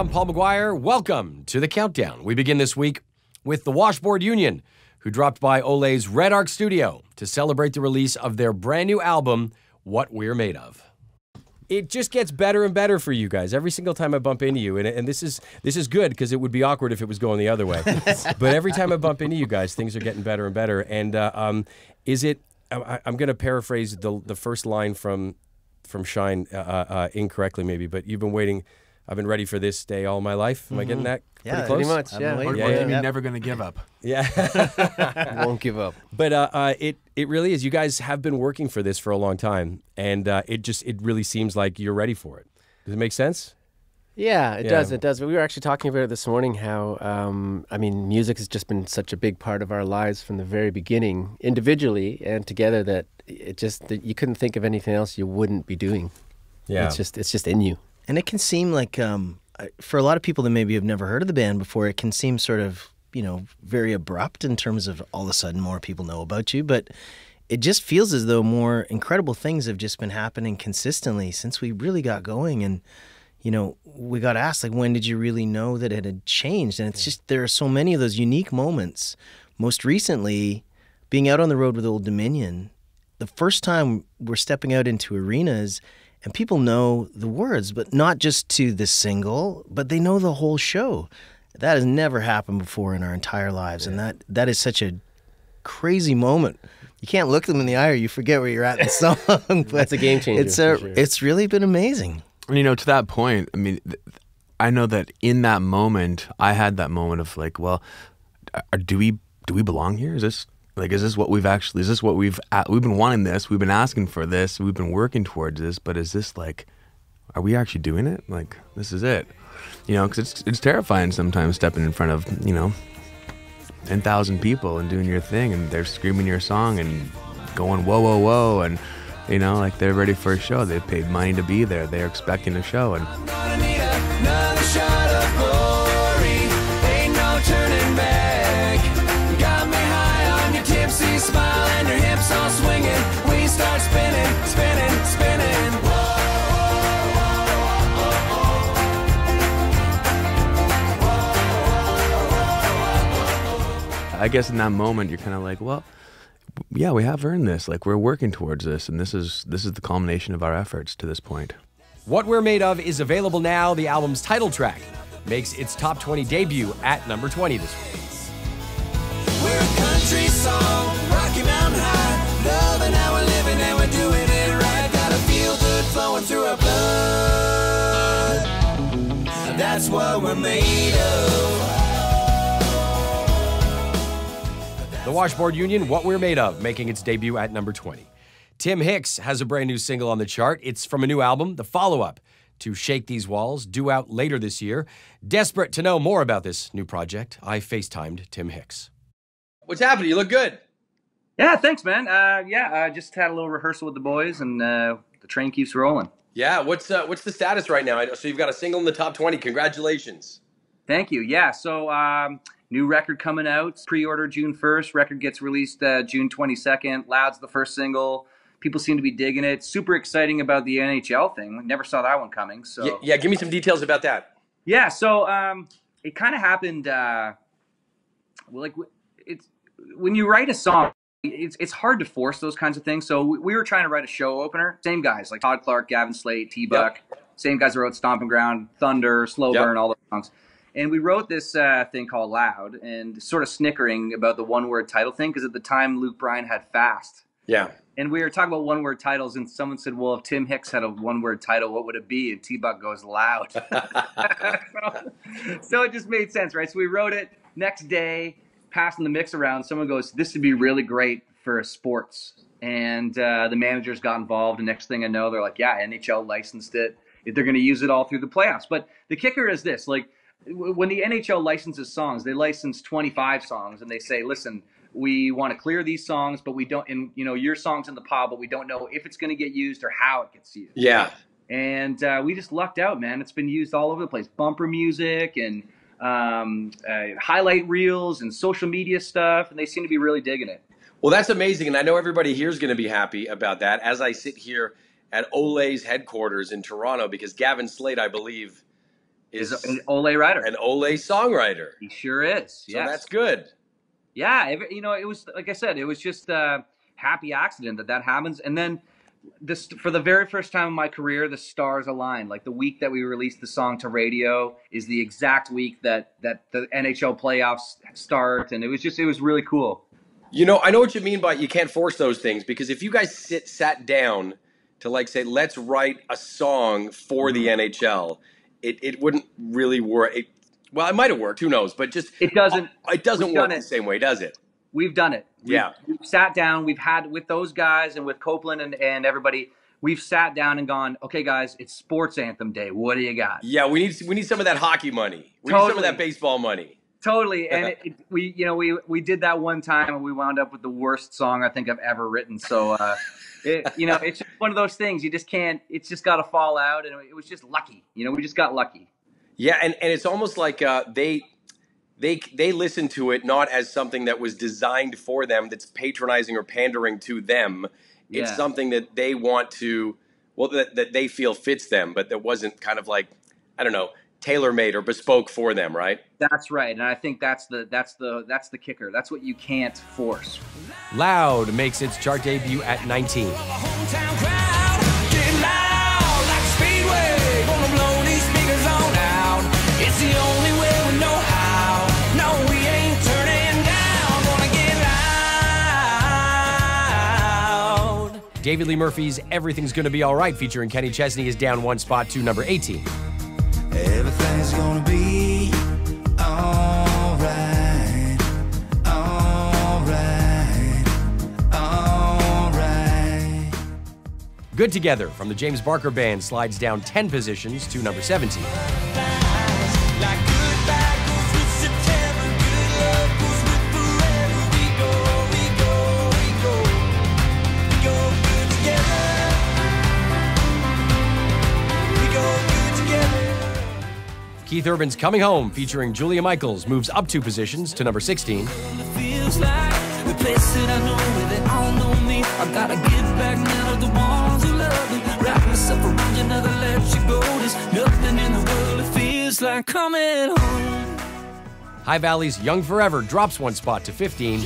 I'm Paul McGuire. Welcome to the countdown. We begin this week with the Washboard Union, who dropped by Ole's Red Arc Studio to celebrate the release of their brand new album, What We're Made Of. It just gets better and better for you guys every single time I bump into you, and, and this is this is good because it would be awkward if it was going the other way. but every time I bump into you guys, things are getting better and better. And uh, um, is it? I, I'm going to paraphrase the the first line from from Shine uh, uh, incorrectly, maybe, but you've been waiting. I've been ready for this day all my life. Am I getting that Yeah, pretty close? pretty much. I've Yeah. been Yeah, for yeah, You're yeah. never going to give up. Yeah. Won't give up. But uh, uh, it it really is. You guys have been working for this for a long time, and uh, it just it really seems like you're ready for it. Does it make sense? Yeah, it Yeah. does. It does. We were actually talking about it this morning. How um, I mean, music has just been such a big part of our lives from the very beginning, individually and together. That it just that you couldn't think of anything else you wouldn't be doing. Yeah, it's just it's just in you. And it can seem like, um, for a lot of people that maybe have never heard of the band before, it can seem sort of, you know, very abrupt in terms of all of a sudden more people know about you. But it just feels as though more incredible things have just been happening consistently since we really got going. And, you know, we got asked, like, when did you really know that it had changed? And it's just, there are so many of those unique moments. Most recently, being out on the road with Old Dominion, the first time we're stepping out into arenas and people know the words, but not just to the single, but they know the whole show. That has never happened before in our entire lives, and that that is such a crazy moment. You can't look them in the eye, or you forget where you're at in the song. but That's a game changer, It's a, sure. it's really been amazing. And, you know, to that point, I mean, I know that in that moment, I had that moment of like, well, uh, do we do we belong here? Is this like is this what we've actually is this what we've we've been wanting this? We've been asking for this. We've been working towards this, but is this like are we actually doing it? Like this is it. You know, cuz it's it's terrifying sometimes stepping in front of, you know, 10,000 people and doing your thing and they're screaming your song and going whoa whoa whoa and you know like they're ready for a show they paid money to be there they're expecting a show and i guess in that moment you're kind of like well yeah we have earned this. Like we're working towards this and this is this is the culmination of our efforts to this point. What We're Made Of is available now. The album's title track makes its top 20 debut at number 20 this week. We're a country song, Rocky The Washboard Union, What We're Made Of, making its debut at number 20. Tim Hicks has a brand new single on the chart. It's from a new album, the follow up to Shake These Walls, due out later this year. Desperate to know more about this new project, I FaceTimed Tim Hicks. What's happening? You look good. Yeah, thanks, man. Uh, yeah, I just had a little rehearsal with the boys, and uh, the train keeps rolling. Yeah, what's uh, what's the status right now? So you've got a single in the top 20. Congratulations. Thank you. Yeah, so um, new record coming out, pre-order June first. Record gets released uh, June twenty second. Loud's the first single. People seem to be digging it. Super exciting about the NHL thing. Never saw that one coming. So Yeah, yeah, give me some details about that. Yeah, so um, it kind of happened. Uh, like it's when you write a song, it's it's hard to force those kinds of things. So we, we were trying to write a show opener. Same guys like Todd Clark, Gavin Slate, T Buck. Same guys that wrote Stomping Ground, Thunder, Slow Yep. Burn, all those songs. And we wrote this uh, thing called Loud, and sort of snickering about the one word title thing because at the time Luke Bryan had Fast. Yeah. And we were talking about one word titles, and someone said, Well, if Tim Hicks had a one word title, what would it be? And T Buck goes, Loud. so, so it just made sense, right? So we wrote it next day, passing the mix around. Someone goes, This would be really great for sports. And uh, the managers got involved. And next thing I know, they're like, Yeah, NHL licensed it. They're going to use it all through the playoffs. But the kicker is this like, when the NHL licenses songs, they license 25 songs and they say, listen, we want to clear these songs, but we don't, and you know, your song's in the pile, but we don't know if it's going to get used or how it gets used. Yeah. And uh, we just lucked out, man. It's been used all over the place bumper music and um, uh, highlight reels and social media stuff, and they seem to be really digging it. Well, that's amazing. And I know everybody here is going to be happy about that as I sit here at Ole's headquarters in Toronto because Gavin Slate, I believe, is is an Ole writer. an Ole songwriter. he sure is. So yes. that's good. Yeah, every- you know, it was like I said, it was just a happy accident that that happens, and then this for the very first time in my career, the stars aligned. Like the week that we released the song to radio is the exact week that that the NHL playoffs start, and it was just it was really cool. You know, I know what you mean by you can't force those things because if you guys sit sat down to like say let's write a song for the Mm-hmm. NHL, it, it wouldn't really work. It, well, it might have worked. Who knows? But just It doesn't. Uh, it doesn't work done the same way, does it? We've done it. We've, Yeah. we've sat down. We've had with those guys and with Copeland and, and everybody. We've sat down and gone, okay, guys, it's sports anthem day. What do you got? Yeah, we need we need some of that hockey money. We need some of that baseball money. Totally, and it, it, we, you know, we we did that one time, and we wound up with the worst song I think I've ever written. So, uh, it, you know, it's just one of those things. You just can't. It's just got to fall out, and it was just lucky. You know, we just got lucky. Yeah, and, and it's almost like uh, they they they listen to it not as something that was designed for them, that's patronizing or pandering to them. It's Yeah. something that they want to, well, that, that they feel fits them, but that wasn't kind of like, I don't know, tailor made or bespoke for them, right? That's right, and I think that's the that's the that's the kicker. That's what you can't force. Loud makes its chart debut at 19. Hometown crowd, get loud like a speedway. Gonna blow these speakers on out. It's the only way we know how. No, we ain't turning down. Gonna get loud. David Lee Murphy's Everything's Gonna Be Alright featuring Kenny Chesney is down one spot to number 18. Everything's gonna be alright. Alright. Alright. Good Together from the James Barker Band slides down 10 positions to number 17. Keith Urban's Coming Home, featuring Julia Michaels, moves up two positions to number 16. High Valley's Young Forever drops one spot to 15.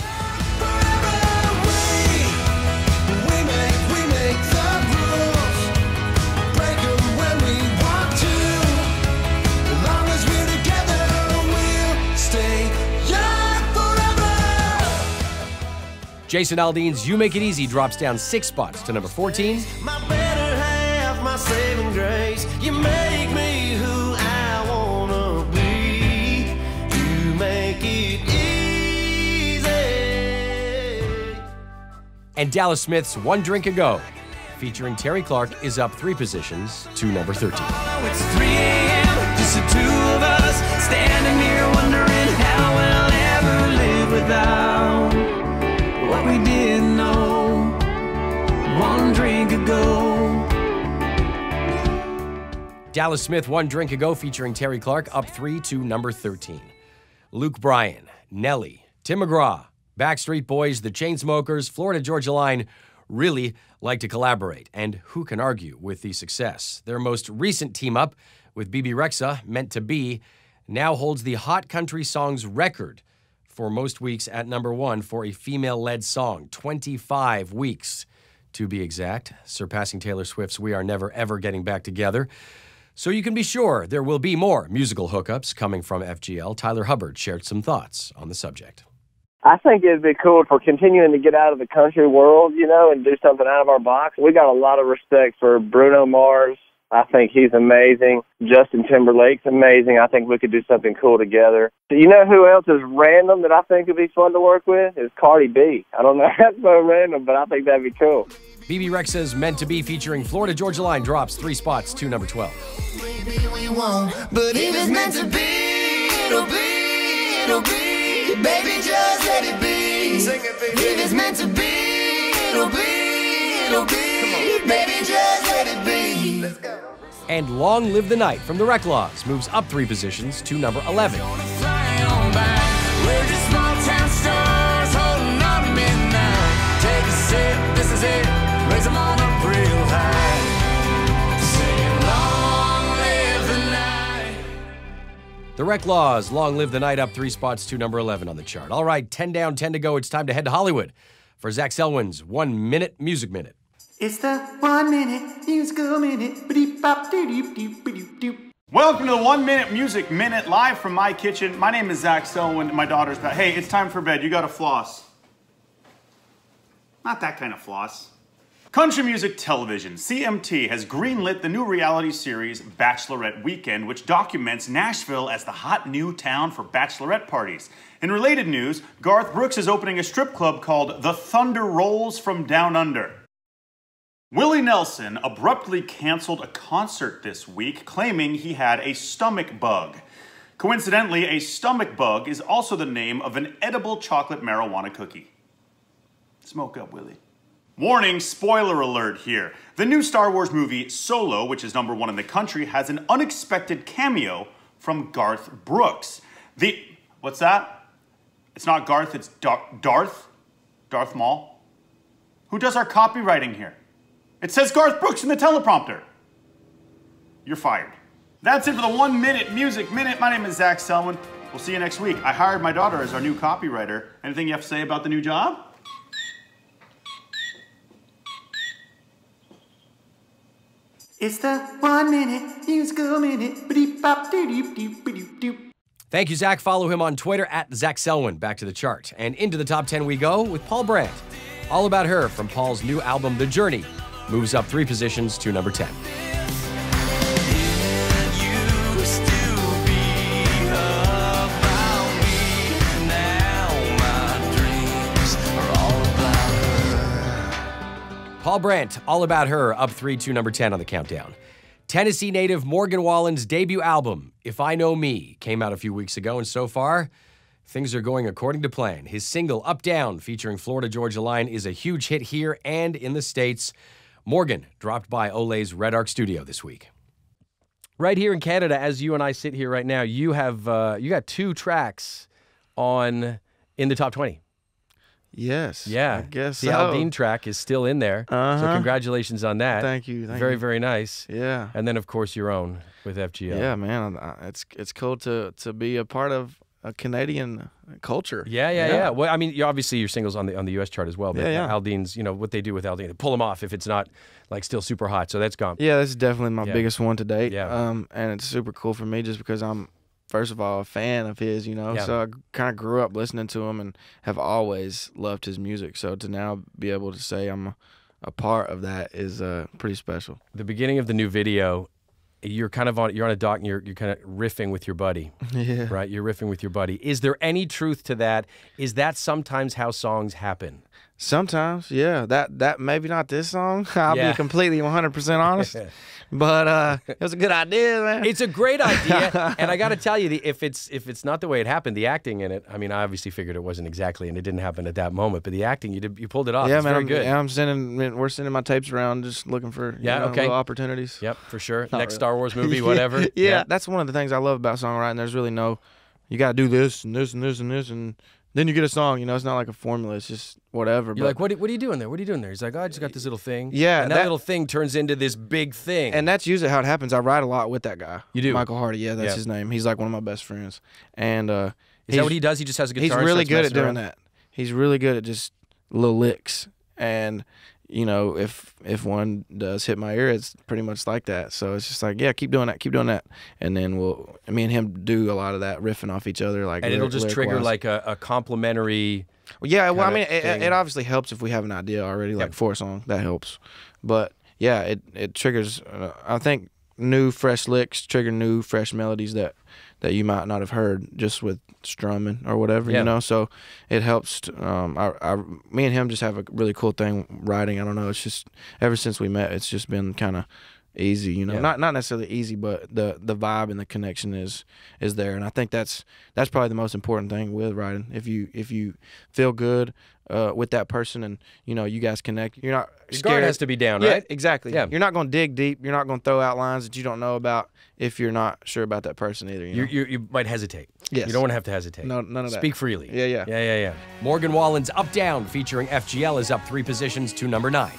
Jason Aldean's You Make It Easy drops down six spots to number 14. My better half, my saving grace. You make me who I wanna be. You make it easy. And Dallas Smith's One Drink Ago featuring Terri Clark is up three positions to number 13. Now Dallas Smith, One Drink Ago, featuring Terri Clark, up three to number 13. Luke Bryan, Nelly, Tim McGraw, Backstreet Boys, The Chainsmokers, Florida Georgia Line really like to collaborate. And who can argue with the success? Their most recent team up with Bebe Rexha, Meant to Be, now holds the Hot Country Songs record for most weeks at number one for a female led song. 25 weeks to be exact, surpassing Taylor Swift's We Are Never Ever Getting Back Together. So you can be sure there will be more musical hookups coming from FGL. Tyler Hubbard shared some thoughts on the subject. I think it'd be cool we're continuing to get out of the country world, you know, and do something out of our box. We got a lot of respect for Bruno Mars. I think he's amazing. Justin Timberlake's amazing. I think we could do something cool together. Do You know who else is random that I think would be fun to work with? Is Cardi B. I don't know. That's so random, but I think that'd be cool. Bebe Rexha's Meant to Be featuring Florida Georgia Line drops three spots to number 12. Maybe we won't, but if it's meant to be, it'll be, it'll be. Baby, just let it be. If it's meant to be, it'll be, it'll be. Baby, just let it be. Let's go. And Long Live the Night from the Reklaws moves up three positions to number 11. Fly on by. We're just small town stars holding on to midnight. Take a sip, this is it. Raise them on up real high. Sing long live the Reklaws, Long Live the Night, up three spots to number 11 on the chart. All right, 10 down, 10 to go. It's time to head to Hollywood for Zach Selwyn's One Minute Music Minute. It's the one minute musical minute. Welcome to the One Minute Music Minute live from my kitchen. My name is Zach Selwyn. My daughter's back. Hey, it's time for bed. You got to floss. Not that kind of floss. Country Music Television, CMT, has greenlit the new reality series Bachelorette Weekend, which documents Nashville as the hot new town for bachelorette parties. In related news, Garth Brooks is opening a strip club called The Thunder Rolls from Down Under. Willie Nelson abruptly canceled a concert this week, claiming he had a stomach bug. Coincidentally, a stomach bug is also the name of an edible chocolate marijuana cookie. Smoke up, Willie. Warning, spoiler alert here. The new Star Wars movie Solo, which is number one in the country, has an unexpected cameo from Garth Brooks. The. What's that? It's not Garth, it's Dar- Darth? Darth Maul? Who does our copywriting here? It says Garth Brooks in the teleprompter. You're fired. That's it for the one minute music minute. My name is Zach Selwyn. We'll see you next week. I hired my daughter as our new copywriter. Anything you have to say about the new job? It's the one minute musical minute. Thank you, Zach. Follow him on Twitter at Zach Selwyn. Back to the chart. And into the top 10 we go with Paul Brandt. All About Her from Paul's new album, The Journey, moves up three positions to number 10. Paul Brandt, All About Her, up three to number 10 on the countdown. Tennessee native Morgan Wallen's debut album, If I Know Me, came out a few weeks ago, and so far, things are going according to plan. His single, Up Down, featuring Florida Georgia Line, is a huge hit here and in the States. Morgan dropped by Ole's Red Arc studio this week. Right here in Canada, as you and I sit here right now, you have uh, you got two tracks on in the top 20. Yes. Yeah. I guess the so. Aldean track is still in there. So Uh-huh. congratulations on that. Thank you, thank very, you. very nice. Yeah. And then, of course, your own with FGL. Yeah, man. It's it's cool to to be a part of a Canadian culture. Yeah, yeah, yeah, Well, I mean, you, obviously your singles on the on the U.S. chart as well. But Yeah, yeah. Aldean's, you know, what they do with Aldean, they pull them off if it's not like still super hot. So that's gone. Yeah, this is definitely my Yeah. biggest one to date. Yeah. Um, and it's super cool for me just because I'm, first of all, a fan of his. You know, Yeah. so I kind of grew up listening to him and have always loved his music. So to now be able to say I'm a, a part of that is uh, pretty special. The beginning of the new video, you're kind of on you're on a dock and you're you're kind of riffing with your buddy. Yeah. Right, you're riffing with your buddy. Is there any truth to that? Is that sometimes how songs happen? Sometimes, yeah. That that maybe not this song. I'll Yeah. be completely 100 percent honest. but uh, it was a good idea, man. It's a great idea, and I got to tell you, if it's if it's not the way it happened, the acting in it. I mean, I obviously figured it wasn't exactly, and it didn't happen at that moment. But the acting, you did, you pulled it off. yeah, it's man. very I'm, good. yeah, I'm sending. man, We're sending my tapes around, just looking for Yeah, know, okay. opportunities. Yep, for sure. Not Next really. Star Wars movie, Yeah, whatever. Yeah, that's one of the things I love about songwriting. There's really no, you got to do this and this and this and this and then you get a song. You know, it's not like a formula. It's just whatever. You're but- like, what, are- what are you doing there? What are you doing there? He's like, oh, I just got this little thing. Yeah, And that, that- little thing turns into this big thing. And that's usually how it happens. I write a lot with that guy. You do? Michael Hardy. Yeah, that's Yeah. his name. He's like one of my best friends. And uh, Is that what he does? He just has a guitar He's really good at doing around? that. He's really good at just little licks. And you know, if if one does hit my ear, it's pretty much like that. So it's just like, yeah, keep doing that, keep doing that, and then we'll me and him do a lot of that riffing off each other, like and it'll just trigger lyric-wise. like a, a complimentary. Well, yeah, well, I mean, it, it obviously helps if we have an idea already, like Yep. for a song. That helps. But yeah, it it triggers. Uh, I think new, fresh licks trigger new, fresh melodies that that you might not have heard just with strumming or whatever, Yeah. you know. So it helps. t- Um, I, I, me and him just have a really cool thing writing. I don't know. It's just ever since we met, it's just been kind of easy, you know. Yeah. Not not necessarily easy, but the the vibe and the connection is is there, and I think that's that's probably the most important thing with writing. If you if you feel good uh, with that person, and you know you guys connect, you're not Your scared. guard has to be down, yeah, right? exactly. Yeah. You're not going to dig deep. You're not going to throw out lines that you don't know about if you're not sure about that person either. You, You, know? you, you might hesitate. Yes. You don't want to have to hesitate. No- none of that. Speak freely. Yeah, yeah. Yeah, yeah, yeah. Morgan Wallen's Up Down featuring FGL is up three positions to number nine.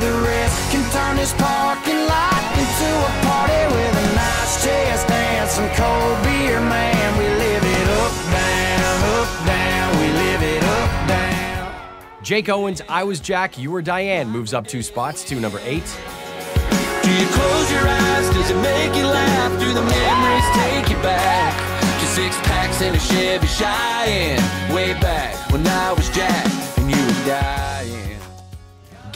The rest can turn this parking lot into a party with a nice chest dance some cold beer, man. We live it up, down, up, down. We live it up, down. Jake Owen's, I Was Jack, You Were Diane moves up two spots to number eight. Do you close your eyes? Does it make you laugh? Do the memories take you back? To six packs and a Chevy Cheyenne. Way back when I was Jack and you were dying.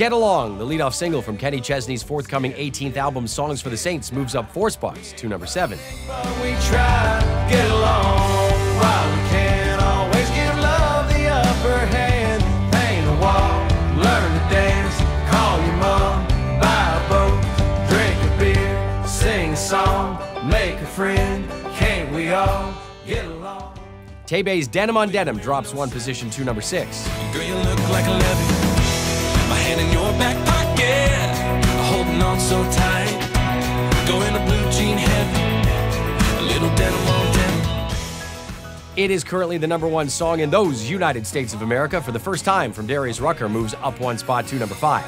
Get Along, the leadoff single from Kenny Chesney's forthcoming 18th album, Songs for the Saints, moves up four spots to number seven. But we try to get along while we can. Always give love the upper hand. Paint a wall, learn to dance, call your mom, buy a boat, drink a beer, sing a song, make a friend. Can't we all get along? Tebey's Denim on Denim drops one position to number six. Girl, hand in your back pocket, holding on so tight. Going to blue jean heaven, a little denim on denim. It is currently the number one song in those United States of America. For the first time from Darius Rucker, moves up one spot to number five.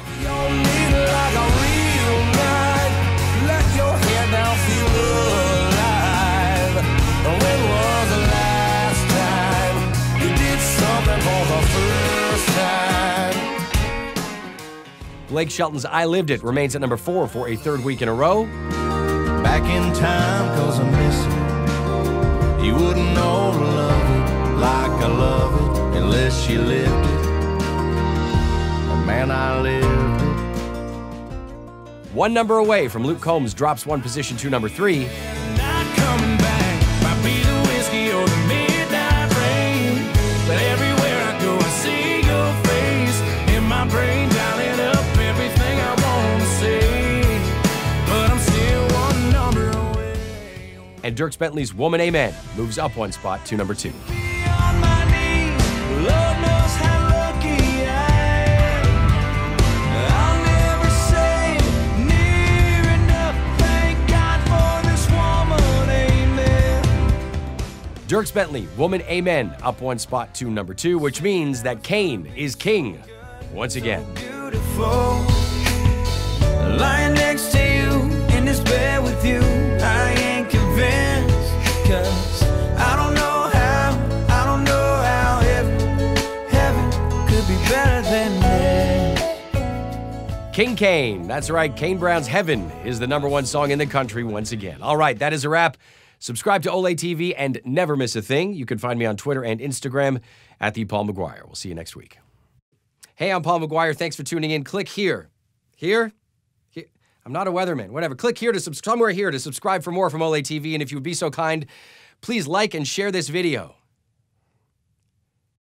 Blake Shelton's I Lived It remains at number four for a third week in a row. Back in time, cause I miss it. You wouldn't know to love it like I love it unless you lived it. And man, I lived it. One number away from Luke Combs drops one position to number three. And Dierks Bentley's Woman Amen moves up one spot to number two. Dierks Bentley, Woman Amen, up one spot to number two, which means that Kane is king once again. King Kane. That's right. Kane Brown's Heaven is the number one song in the country once again. All right, that is a wrap. Subscribe to Ole TV and never miss a thing. You can find me on Twitter and Instagram at the Paul McGuire. We'll see you next week. Hey, I'm Paul McGuire. Thanks for tuning in. Click here. Here? I'm not a weatherman. Whatever. Click here to sub- somewhere here to subscribe for more from Ole TV. And if you would be so kind, please like and share this video.